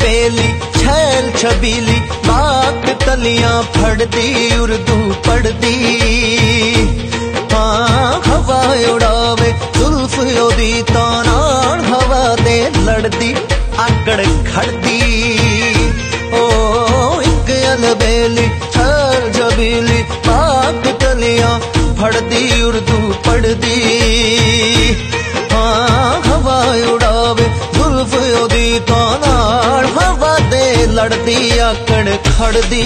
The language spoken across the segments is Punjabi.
ਬੈਲੀ ਛੈਲ ਛਬੀਲੀ ਬਾਤ ਤਲੀਆਂ ਫੜਦੀ ਉਰਦੂ ਪੜਦੀ ਹਾਂ ਹਵਾ ਉਡਾਵੇ ਜ਼ੁਲਫ ਉਹਦੀ ਤਾਂ ਨਾਲ ਹਵਾ ਦੇ ਲੜਦੀ ਆਕੜ ਖੜਦੀ ਓ ਇੱਕ ਅਲਬੇਲੀ ਛਰ ਜਬੀਲੀ ਬਾਤ ਤਲੀਆਂ ਫੜਦੀ ਉਰਦੂ ਪੜਦੀ ਲੜਦੀ ਆਕੜ ਖੜਦੀ।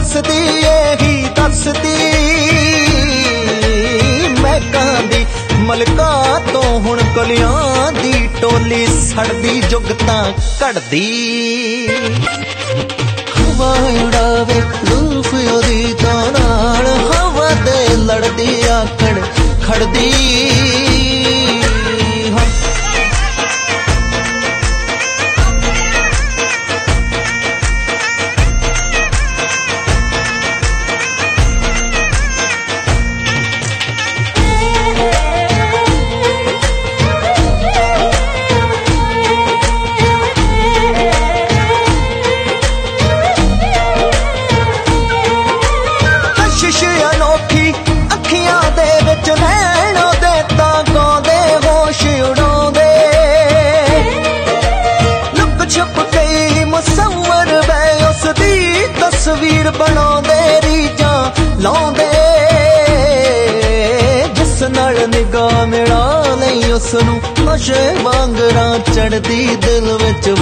ਕੁਦਰਤ ਇਹੀ ਦੱਸਦੀ। ਮਹਿਕਾਂ ਦੀ ਮਲਕਾ ਤੋਂ ਹੁਣ ਕਲਿਆਂ ਦੀ ਟੋਲੀ ਸੜਦੀ ਜੁਗਤਾਂ ਘੜਦੀ। ਹਵਾ ਉਡਾਵੇ ਲੂਫ ਉਹਦੀ ਤਾਂ ਨਾਲ, ਹਵਾ ਦੇ ਲੜਦੀ ਆਕੜ ਖੜਦੀ। ਅਨੋਖੀ ਅੱਖੀਆਂ ਦੇ ਵਿੱਚ ਨੈਣੋ ਦੇ ਤਾਂ ਗਾਉਂਦੇ, ਹੋਸ਼ ਉਡਾਉਂਦੇ। ਲੁਕ ਛੁਪ ਗਈ ਮੁਸੱਵਰ ਬੈ ਉਸ ਦੀ ਤਸਵੀਰ ਬਣਾਉਂਦੇ ਰੀਜਾਂ ਲਾਉਂਦੇ। ਜਿਸ ਨਾਲ ਨਿਗਾਹ ਮਿਲਾ ਲਈ ਉਸ ਨੂੰ ਨਸ਼ੇ ਵਾਂਗਰਾਂ ਚੜਦੀ ਦਿਲ ਵਿੱਚ